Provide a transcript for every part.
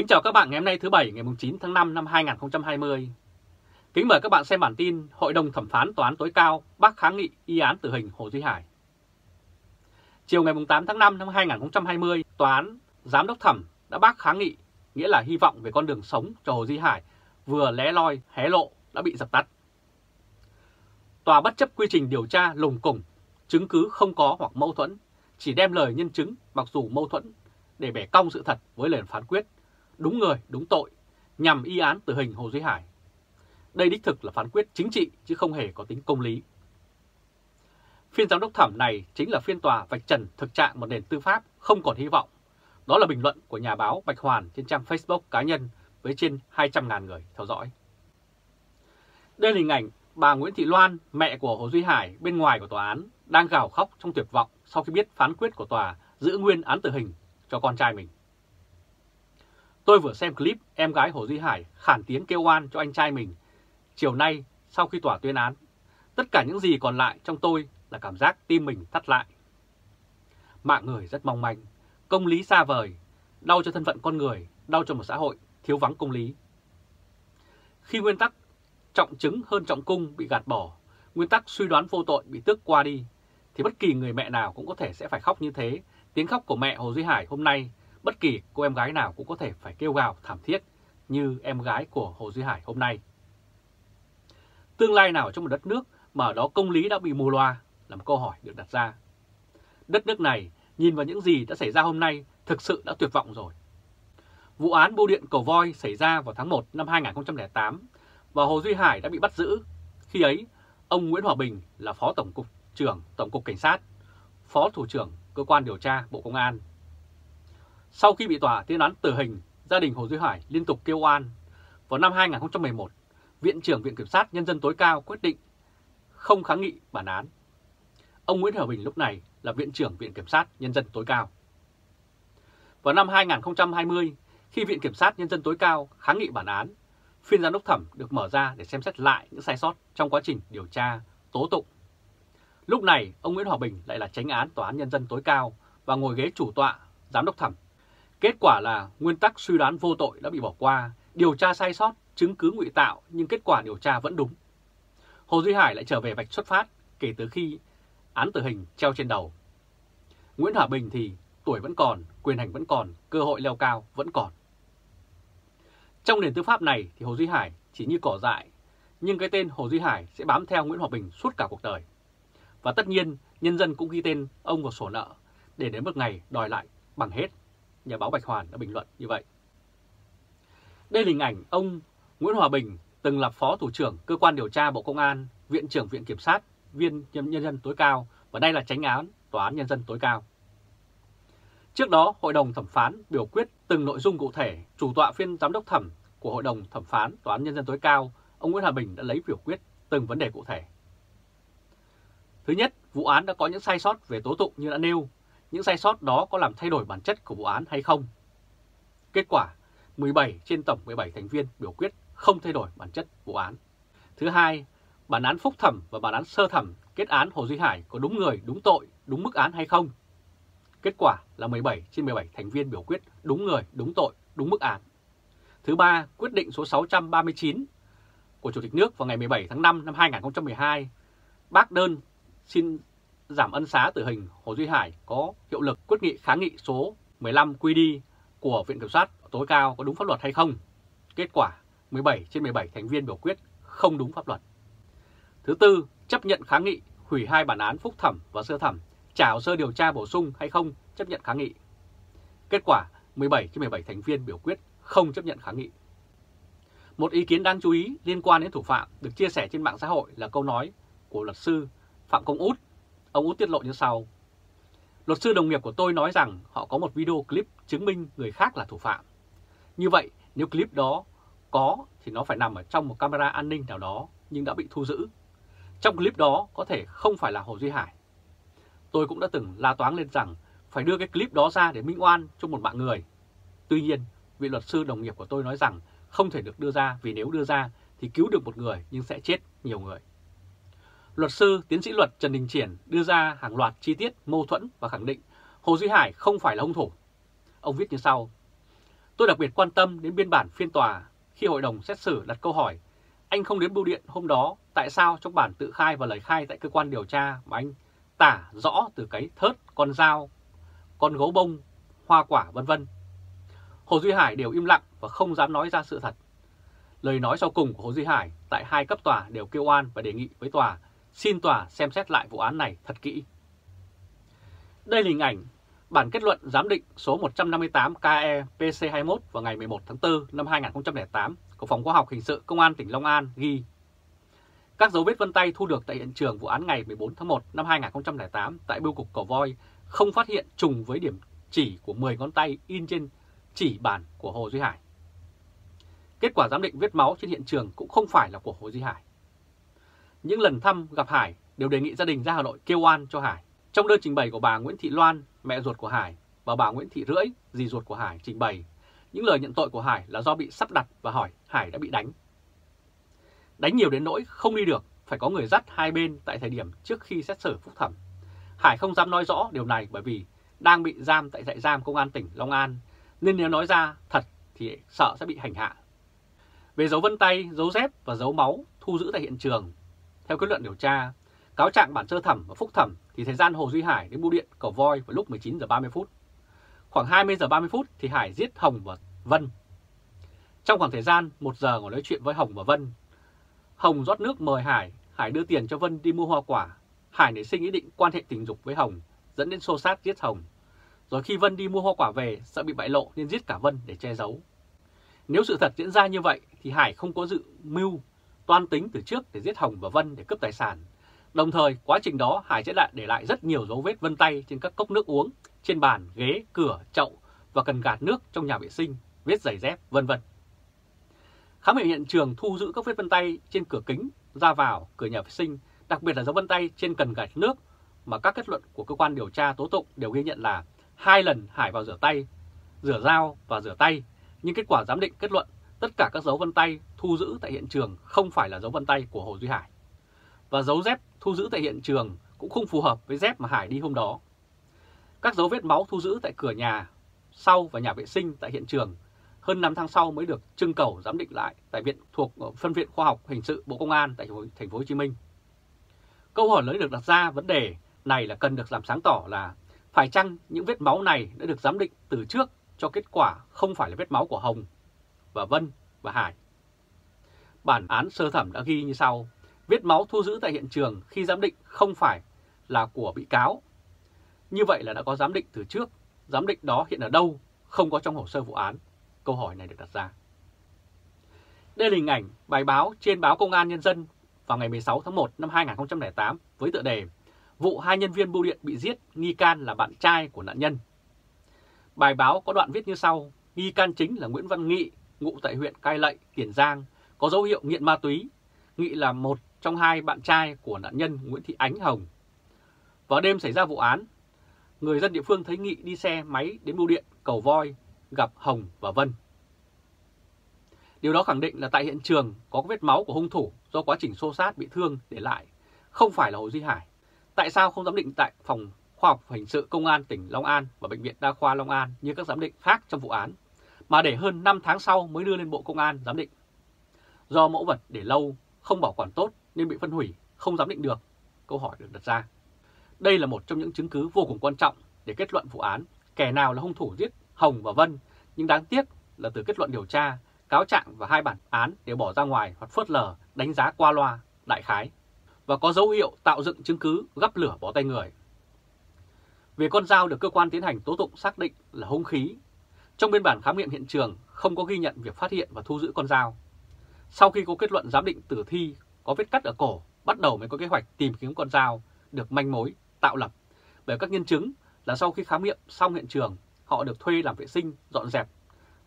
Kính chào các bạn ngày hôm nay thứ Bảy ngày 9 tháng 5 năm 2020. Kính mời các bạn xem bản tin Hội đồng Thẩm phán Tòa án tối cao bác kháng nghị y án tử hình Hồ Duy Hải. Chiều ngày 8 tháng 5 năm 2020, Tòa án Giám đốc Thẩm đã bác kháng nghị, nghĩa là hy vọng về con đường sống cho Hồ Duy Hải vừa lé loi, hé lộ đã bị dập tắt. Tòa bất chấp quy trình điều tra lùng củng, chứng cứ không có hoặc mâu thuẫn, chỉ đem lời nhân chứng mặc dù mâu thuẫn để bẻ cong sự thật với lời phán quyết đúng người, đúng tội, nhằm y án tử hình Hồ Duy Hải. Đây đích thực là phán quyết chính trị chứ không hề có tính công lý. Phiên giám đốc thẩm này chính là phiên tòa vạch trần thực trạng một nền tư pháp không còn hy vọng. Đó là bình luận của nhà báo Bạch Hoàn trên trang Facebook cá nhân với trên 200.000 người theo dõi. Đây là hình ảnh bà Nguyễn Thị Loan, mẹ của Hồ Duy Hải bên ngoài của tòa án, đang gào khóc trong tuyệt vọng sau khi biết phán quyết của tòa giữ nguyên án tử hình cho con trai mình. Tôi vừa xem clip em gái Hồ Duy Hải khản tiếng kêu oan cho anh trai mình. Chiều nay, sau khi tòa tuyên án, tất cả những gì còn lại trong tôi là cảm giác tim mình thắt lại. Mạng người rất mong manh, công lý xa vời, đau cho thân phận con người, đau cho một xã hội thiếu vắng công lý. Khi nguyên tắc trọng chứng hơn trọng cung bị gạt bỏ, nguyên tắc suy đoán vô tội bị tước qua đi, thì bất kỳ người mẹ nào cũng có thể sẽ phải khóc như thế. Tiếng khóc của mẹ Hồ Duy Hải hôm nay bất kỳ cô em gái nào cũng có thể phải kêu gào thảm thiết như em gái của Hồ Duy Hải hôm nay. Tương lai nào trong một đất nước mà ở đó công lý đã bị mù loa là một câu hỏi được đặt ra. Đất nước này nhìn vào những gì đã xảy ra hôm nay thực sự đã tuyệt vọng rồi. Vụ án bưu điện cầu voi xảy ra vào tháng 1 năm 2008 và Hồ Duy Hải đã bị bắt giữ. Khi ấy, ông Nguyễn Hòa Bình là Phó Tổng cục trưởng Tổng cục Cảnh sát, Phó Thủ trưởng Cơ quan Điều tra Bộ Công an sau khi bị tòa tuyên án tử hình, gia đình Hồ Duy Hải liên tục kêu oan. Vào năm 2011, Viện trưởng Viện Kiểm sát Nhân dân tối cao quyết định không kháng nghị bản án. Ông Nguyễn Hòa Bình lúc này là Viện trưởng Viện Kiểm sát Nhân dân tối cao. Vào năm 2020, khi Viện Kiểm sát Nhân dân tối cao kháng nghị bản án, phiên giám đốc thẩm được mở ra để xem xét lại những sai sót trong quá trình điều tra, tố tụng. Lúc này, ông Nguyễn Hòa Bình lại là tránh án Tòa án Nhân dân tối cao và ngồi ghế chủ tọa giám đốc thẩm Kết quả là nguyên tắc suy đoán vô tội đã bị bỏ qua, điều tra sai sót, chứng cứ ngụy tạo nhưng kết quả điều tra vẫn đúng. Hồ Duy Hải lại trở về vạch xuất phát kể từ khi án tử hình treo trên đầu. Nguyễn Hòa Bình thì tuổi vẫn còn, quyền hành vẫn còn, cơ hội leo cao vẫn còn. Trong nền tư pháp này thì Hồ Duy Hải chỉ như cỏ dại, nhưng cái tên Hồ Duy Hải sẽ bám theo Nguyễn Hòa Bình suốt cả cuộc đời. Và tất nhiên, nhân dân cũng ghi tên ông vào sổ nợ để đến một ngày đòi lại bằng hết nhà báo Bạch Hoàn đã bình luận như vậy. Đây là hình ảnh ông Nguyễn Hòa Bình từng là Phó Thủ trưởng Cơ quan Điều tra Bộ Công an, Viện trưởng Viện Kiểm sát, Viên Nhân dân tối cao và đây là tránh án Tòa án Nhân dân tối cao. Trước đó, Hội đồng Thẩm phán biểu quyết từng nội dung cụ thể, chủ tọa phiên giám đốc thẩm của Hội đồng Thẩm phán Tòa án Nhân dân tối cao, ông Nguyễn Hòa Bình đã lấy biểu quyết từng vấn đề cụ thể. Thứ nhất, vụ án đã có những sai sót về tố tụng như đã nêu, những sai sót đó có làm thay đổi bản chất của vụ án hay không. Kết quả, 17 trên tổng 17 thành viên biểu quyết không thay đổi bản chất vụ án. Thứ hai, bản án phúc thẩm và bản án sơ thẩm kết án Hồ Duy Hải có đúng người, đúng tội, đúng mức án hay không. Kết quả là 17 trên 17 thành viên biểu quyết đúng người, đúng tội, đúng mức án. Thứ ba, quyết định số 639 của Chủ tịch nước vào ngày 17 tháng 5 năm 2012 bác đơn xin giảm ân xá tử hình Hồ Duy Hải có hiệu lực quyết nghị kháng nghị số 15 QD của Viện Kiểm sát tối cao có đúng pháp luật hay không. Kết quả 17 trên 17 thành viên biểu quyết không đúng pháp luật. Thứ tư, chấp nhận kháng nghị hủy hai bản án phúc thẩm và sơ thẩm, trả hồ sơ điều tra bổ sung hay không chấp nhận kháng nghị. Kết quả 17 trên 17 thành viên biểu quyết không chấp nhận kháng nghị. Một ý kiến đáng chú ý liên quan đến thủ phạm được chia sẻ trên mạng xã hội là câu nói của luật sư Phạm Công Út Ông Út tiết lộ như sau. Luật sư đồng nghiệp của tôi nói rằng họ có một video clip chứng minh người khác là thủ phạm. Như vậy, nếu clip đó có thì nó phải nằm ở trong một camera an ninh nào đó nhưng đã bị thu giữ. Trong clip đó có thể không phải là Hồ Duy Hải. Tôi cũng đã từng la toáng lên rằng phải đưa cái clip đó ra để minh oan cho một mạng người. Tuy nhiên, vị luật sư đồng nghiệp của tôi nói rằng không thể được đưa ra vì nếu đưa ra thì cứu được một người nhưng sẽ chết nhiều người. Luật sư tiến sĩ luật Trần Đình Triển đưa ra hàng loạt chi tiết mâu thuẫn và khẳng định Hồ Duy Hải không phải là hung thủ. Ông viết như sau. Tôi đặc biệt quan tâm đến biên bản phiên tòa khi hội đồng xét xử đặt câu hỏi anh không đến bưu điện hôm đó, tại sao trong bản tự khai và lời khai tại cơ quan điều tra mà anh tả rõ từ cái thớt, con dao, con gấu bông, hoa quả vân vân. Hồ Duy Hải đều im lặng và không dám nói ra sự thật. Lời nói sau cùng của Hồ Duy Hải tại hai cấp tòa đều kêu oan và đề nghị với tòa xin tòa xem xét lại vụ án này thật kỹ. Đây là hình ảnh bản kết luận giám định số 158 KE PC21 vào ngày 11 tháng 4 năm 2008 của Phòng Khoa học Hình sự Công an tỉnh Long An ghi các dấu vết vân tay thu được tại hiện trường vụ án ngày 14 tháng 1 năm 2008 tại bưu cục Cầu Voi không phát hiện trùng với điểm chỉ của 10 ngón tay in trên chỉ bản của Hồ Duy Hải. Kết quả giám định vết máu trên hiện trường cũng không phải là của Hồ Duy Hải. Những lần thăm gặp Hải đều đề nghị gia đình ra Hà Nội kêu oan cho Hải. Trong đơn trình bày của bà Nguyễn Thị Loan, mẹ ruột của Hải, và bà Nguyễn Thị Rưỡi, dì ruột của Hải trình bày, những lời nhận tội của Hải là do bị sắp đặt và hỏi Hải đã bị đánh. Đánh nhiều đến nỗi không đi được, phải có người dắt hai bên tại thời điểm trước khi xét xử phúc thẩm. Hải không dám nói rõ điều này bởi vì đang bị giam tại trại giam công an tỉnh Long An, nên nếu nói ra thật thì sợ sẽ bị hành hạ. Về dấu vân tay, dấu dép và dấu máu thu giữ tại hiện trường, theo kết luận điều tra, cáo trạng bản sơ thẩm và phúc thẩm thì thời gian Hồ Duy Hải đến bưu điện cầu voi vào lúc 19 giờ 30 phút. Khoảng 20 giờ 30 phút thì Hải giết Hồng và Vân. Trong khoảng thời gian 1 giờ ngồi nói chuyện với Hồng và Vân, Hồng rót nước mời Hải, Hải đưa tiền cho Vân đi mua hoa quả. Hải nảy sinh ý định quan hệ tình dục với Hồng, dẫn đến xô sát giết Hồng. Rồi khi Vân đi mua hoa quả về, sợ bị bại lộ nên giết cả Vân để che giấu. Nếu sự thật diễn ra như vậy thì Hải không có dự mưu, toan tính từ trước để giết Hồng và Vân để cướp tài sản. Đồng thời, quá trình đó Hải sẽ lại để lại rất nhiều dấu vết vân tay trên các cốc nước uống, trên bàn, ghế, cửa, chậu và cần gạt nước trong nhà vệ sinh, vết giày dép, vân vân. Khám nghiệm hiện trường thu giữ các vết vân tay trên cửa kính, ra vào, cửa nhà vệ sinh, đặc biệt là dấu vân tay trên cần gạt nước mà các kết luận của cơ quan điều tra tố tụng đều ghi nhận là hai lần Hải vào rửa tay, rửa dao và rửa tay, nhưng kết quả giám định kết luận tất cả các dấu vân tay thu giữ tại hiện trường không phải là dấu vân tay của Hồ Duy Hải. Và dấu dép thu giữ tại hiện trường cũng không phù hợp với dép mà Hải đi hôm đó. Các dấu vết máu thu giữ tại cửa nhà, sau và nhà vệ sinh tại hiện trường hơn 5 tháng sau mới được trưng cầu giám định lại tại viện thuộc ờ, phân viện khoa học hình sự Bộ Công an tại thành phố Hồ Chí Minh. Câu hỏi lớn được đặt ra vấn đề này là cần được làm sáng tỏ là phải chăng những vết máu này đã được giám định từ trước cho kết quả không phải là vết máu của Hồng và Vân và Hải. Bản án sơ thẩm đã ghi như sau, vết máu thu giữ tại hiện trường khi giám định không phải là của bị cáo. Như vậy là đã có giám định từ trước, giám định đó hiện ở đâu, không có trong hồ sơ vụ án. Câu hỏi này được đặt ra. Đây là hình ảnh bài báo trên báo Công an Nhân dân vào ngày 16 tháng 1 năm 2008 với tựa đề Vụ hai nhân viên bưu điện bị giết, nghi can là bạn trai của nạn nhân. Bài báo có đoạn viết như sau, nghi can chính là Nguyễn Văn Nghị, ngụ tại huyện Cai Lậy, Tiền Giang, có dấu hiệu nghiện ma túy. Nghị là một trong hai bạn trai của nạn nhân Nguyễn Thị Ánh Hồng. Vào đêm xảy ra vụ án, người dân địa phương thấy Nghị đi xe máy đến bưu điện cầu voi gặp Hồng và Vân. Điều đó khẳng định là tại hiện trường có vết máu của hung thủ do quá trình xô sát bị thương để lại, không phải là Hồ Duy Hải. Tại sao không giám định tại phòng khoa học hình sự công an tỉnh Long An và bệnh viện đa khoa Long An như các giám định khác trong vụ án, mà để hơn 5 tháng sau mới đưa lên Bộ Công an giám định? Do mẫu vật để lâu, không bảo quản tốt nên bị phân hủy, không giám định được. Câu hỏi được đặt ra. Đây là một trong những chứng cứ vô cùng quan trọng để kết luận vụ án kẻ nào là hung thủ giết Hồng và Vân, nhưng đáng tiếc là từ kết luận điều tra, cáo trạng và hai bản án đều bỏ ra ngoài hoặc phớt lờ, đánh giá qua loa, đại khái, và có dấu hiệu tạo dựng chứng cứ gấp lửa bỏ tay người. Về con dao được cơ quan tiến hành tố tụng xác định là hung khí, trong biên bản khám nghiệm hiện trường không có ghi nhận việc phát hiện và thu giữ con dao. Sau khi có kết luận giám định tử thi có vết cắt ở cổ, bắt đầu mới có kế hoạch tìm kiếm con dao được manh mối, tạo lập bởi các nhân chứng là sau khi khám nghiệm xong hiện trường họ được thuê làm vệ sinh, dọn dẹp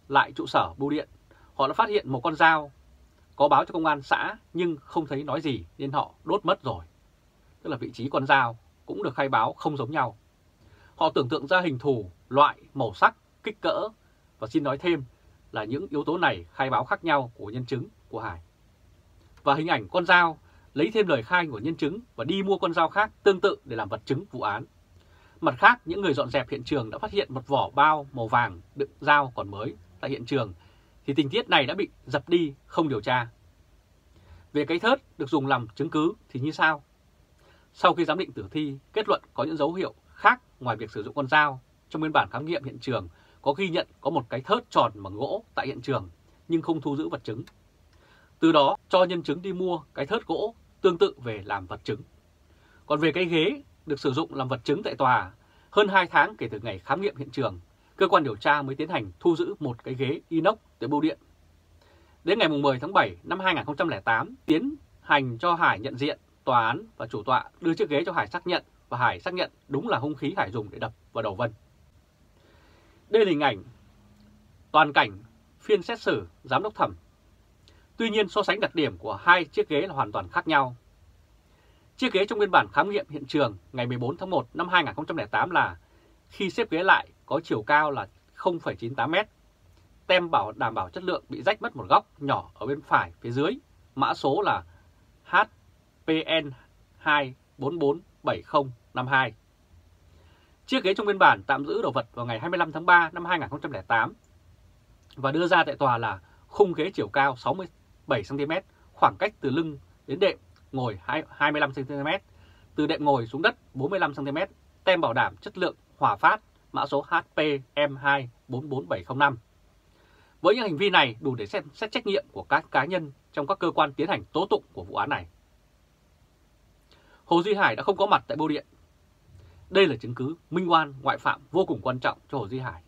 lại trụ sở bưu điện. Họ đã phát hiện một con dao có báo cho công an xã nhưng không thấy nói gì nên họ đốt mất rồi. Tức là vị trí con dao cũng được khai báo không giống nhau. Họ tưởng tượng ra hình thù, loại, màu sắc, kích cỡ và xin nói thêm là những yếu tố này khai báo khác nhau của nhân chứng của Hải. Và hình ảnh con dao lấy thêm lời khai của nhân chứng và đi mua con dao khác tương tự để làm vật chứng vụ án. Mặt khác, những người dọn dẹp hiện trường đã phát hiện một vỏ bao màu vàng đựng dao còn mới tại hiện trường thì tình tiết này đã bị dập đi không điều tra. Về cái thớt được dùng làm chứng cứ thì như sau? Sau khi giám định tử thi kết luận có những dấu hiệu khác ngoài việc sử dụng con dao, trong biên bản khám nghiệm hiện trường có ghi nhận có một cái thớt tròn bằng gỗ tại hiện trường nhưng không thu giữ vật chứng. Từ đó cho nhân chứng đi mua cái thớt gỗ tương tự về làm vật chứng. Còn về cái ghế được sử dụng làm vật chứng tại tòa, hơn 2 tháng kể từ ngày khám nghiệm hiện trường, cơ quan điều tra mới tiến hành thu giữ một cái ghế inox tại bưu điện. Đến ngày 10 tháng 7 năm 2008, tiến hành cho Hải nhận diện, tòa án và chủ tọa đưa chiếc ghế cho Hải xác nhận và Hải xác nhận đúng là hung khí Hải dùng để đập vào đầu Vân. Đây là hình ảnh toàn cảnh phiên xét xử giám đốc thẩm. Tuy nhiên so sánh đặc điểm của hai chiếc ghế là hoàn toàn khác nhau. Chiếc ghế trong biên bản khám nghiệm hiện trường ngày 14 tháng 1 năm 2008 là khi xếp ghế lại có chiều cao là 0,98m. Tem bảo đảm bảo chất lượng bị rách mất một góc nhỏ ở bên phải phía dưới, mã số là HPN 2447052. Chiếc ghế trong biên bản tạm giữ đồ vật vào ngày 25 tháng 3 năm 2008 và đưa ra tại tòa là khung ghế chiều cao 67cm, khoảng cách từ lưng đến đệm ngồi 25cm, từ đệm ngồi xuống đất 45cm, tem bảo đảm chất lượng hòa phát, mã số HPM244705 Với những hành vi này đủ để xem xét trách nhiệm của các cá nhân trong các cơ quan tiến hành tố tụng của vụ án này. Hồ Duy Hải đã không có mặt tại bưu điện. Đây là chứng cứ minh oan ngoại phạm vô cùng quan trọng cho Hồ Duy Hải.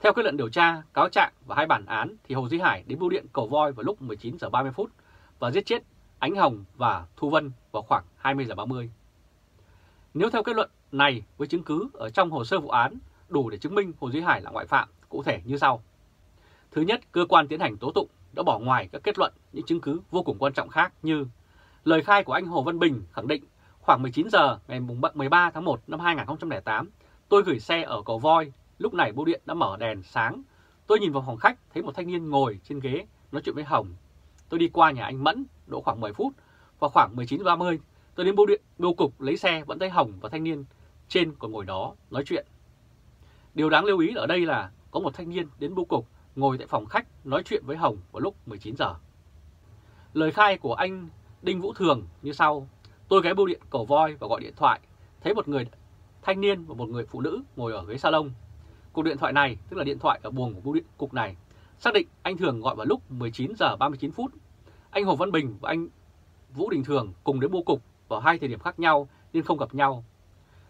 Theo kết luận điều tra, cáo trạng và hai bản án thì Hồ Duy Hải đến bưu điện Cầu Voi vào lúc 19 giờ 30 phút và giết chết Ánh Hồng và Thu Vân vào khoảng 20 giờ 30. Nếu theo kết luận này với chứng cứ ở trong hồ sơ vụ án đủ để chứng minh Hồ Duy Hải là ngoại phạm, cụ thể như sau. Thứ nhất, cơ quan tiến hành tố tụng đã bỏ ngoài các kết luận những chứng cứ vô cùng quan trọng khác như lời khai của anh Hồ Văn Bình khẳng định khoảng 19 giờ ngày 13 tháng 1 năm 2008, tôi gửi xe ở cầu Voi, lúc này bưu điện đã mở đèn sáng. Tôi nhìn vào phòng khách thấy một thanh niên ngồi trên ghế nói chuyện với Hồng. Tôi đi qua nhà anh Mẫn độ khoảng 10 phút và khoảng 19.30 tôi đến bưu điện bưu cục lấy xe vẫn thấy Hồng và thanh niên trên còn ngồi đó nói chuyện. Điều đáng lưu ý ở đây là có một thanh niên đến bưu cục ngồi tại phòng khách nói chuyện với Hồng vào lúc 19 giờ. Lời khai của anh Đinh Vũ Thường như sau. Tôi ghé bưu điện cầu voi và gọi điện thoại, thấy một người thanh niên và một người phụ nữ ngồi ở ghế salon. Cuộc điện thoại này, tức là điện thoại ở buồng của bưu điện cục này, xác định anh Thường gọi vào lúc 19 giờ 39 phút. Anh Hồ Văn Bình và anh Vũ Đình Thường cùng đến bưu cục vào hai thời điểm khác nhau nên không gặp nhau.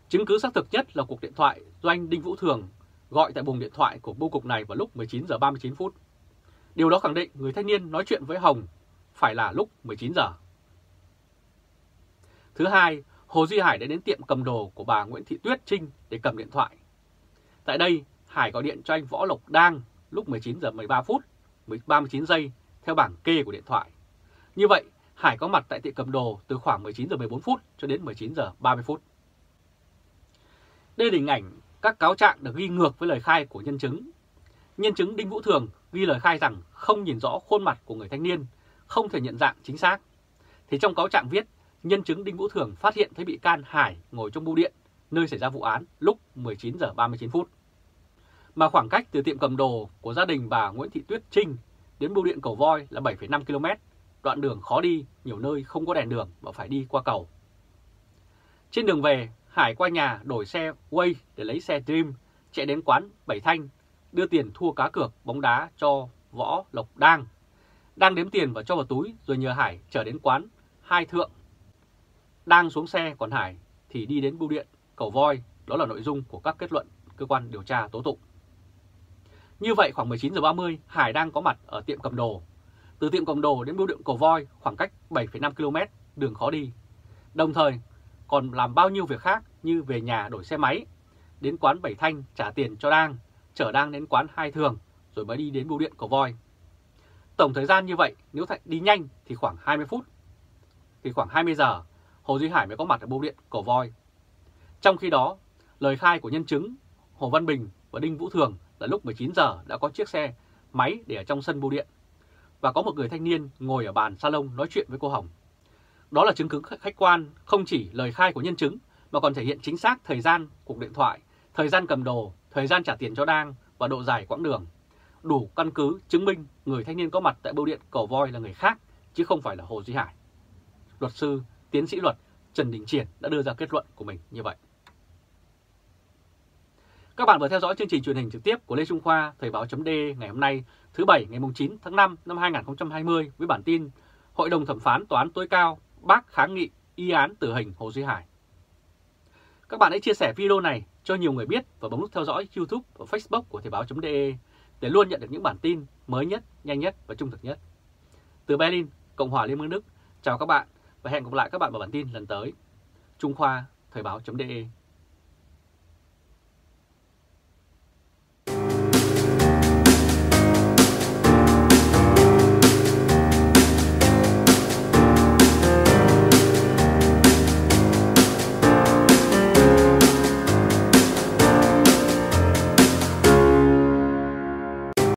Chứng cứ xác thực nhất là cuộc điện thoại do anh Đinh Vũ Thường gọi tại buồng điện thoại của bưu cục này vào lúc 19 giờ 39 phút. Điều đó khẳng định người thanh niên nói chuyện với Hồng phải là lúc 19 giờ. Thứ hai, Hồ Duy Hải đã đến tiệm cầm đồ của bà Nguyễn Thị Tuyết Trinh để cầm điện thoại. Tại đây, Hải gọi điện cho anh Võ Lộc Đang lúc 19 giờ 13 phút, 39 giây theo bảng kê của điện thoại. Như vậy, Hải có mặt tại tiệm cầm đồ từ khoảng 19 giờ 14 phút cho đến 19 giờ 30 phút. Đây là hình ảnh các cáo trạng được ghi ngược với lời khai của nhân chứng. Nhân chứng Đinh Vũ Thường ghi lời khai rằng không nhìn rõ khuôn mặt của người thanh niên, không thể nhận dạng chính xác. Thì trong cáo trạng viết, nhân chứng Đinh Vũ Thường phát hiện thấy bị can Hải ngồi trong bưu điện nơi xảy ra vụ án lúc 19 giờ 39 phút. Mà khoảng cách từ tiệm cầm đồ của gia đình bà Nguyễn Thị Tuyết Trinh đến bưu điện Cầu Voi là 7,5 km, đoạn đường khó đi, nhiều nơi không có đèn đường và phải đi qua cầu. Trên đường về, Hải qua nhà đổi xe Way để lấy xe Dream, chạy đến quán Bảy Thanh, đưa tiền thua cá cược bóng đá cho Võ Lộc Đang. Đang đếm tiền và cho vào túi rồi nhờ Hải trở đến quán Hai Thượng. Đang xuống xe còn Hải thì đi đến bưu điện cầu voi, đó là nội dung của các kết luận cơ quan điều tra tố tụng. Như vậy khoảng 19 giờ 30, Hải đang có mặt ở tiệm cầm đồ. Từ tiệm cầm đồ đến bưu điện cầu voi khoảng cách 7,5 km, đường khó đi. Đồng thời còn làm bao nhiêu việc khác như về nhà đổi xe máy, đến quán Bảy Thanh trả tiền cho Đang, chở Đang đến quán Hai Thường rồi mới đi đến bưu điện cầu voi. Tổng thời gian như vậy nếu đi nhanh thì khoảng 20 phút. Thì khoảng 20 giờ Hồ Duy Hải mới có mặt ở bưu điện cổ voi. Trong khi đó, lời khai của nhân chứng Hồ Văn Bình và Đinh Vũ Thường là lúc 19 giờ đã có chiếc xe máy để ở trong sân bưu điện và có một người thanh niên ngồi ở bàn salon nói chuyện với cô Hồng. Đó là chứng cứ khách quan, không chỉ lời khai của nhân chứng mà còn thể hiện chính xác thời gian cuộc điện thoại, thời gian cầm đồ, thời gian trả tiền cho Đang và độ dài quãng đường. đủ căn cứ chứng minh người thanh niên có mặt tại bưu điện Cầu Voi là người khác chứ không phải là Hồ Duy Hải. Luật sư, tiến sĩ luật Trần Đình Triển đã đưa ra kết luận của mình như vậy. Các bạn vừa theo dõi chương trình truyền hình trực tiếp của Lê Trung Khoa Thời báo chấm ngày hôm nay thứ Bảy ngày 9 tháng 5 năm 2020 với bản tin Hội đồng thẩm phán Tòa án tối cao bác kháng nghị y án tử hình Hồ Duy Hải. Các bạn hãy chia sẻ video này cho nhiều người biết và bấm nút theo dõi YouTube và Facebook của Thời báo.de để luôn nhận được những bản tin mới nhất, nhanh nhất và trung thực nhất. Từ Berlin, Cộng hòa Liên bang Đức, chào các bạn và hẹn gặp lại các bạn vào bản tin lần tới. Trung Khoa, Thời báo.de